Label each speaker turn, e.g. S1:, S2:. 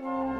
S1: Bye.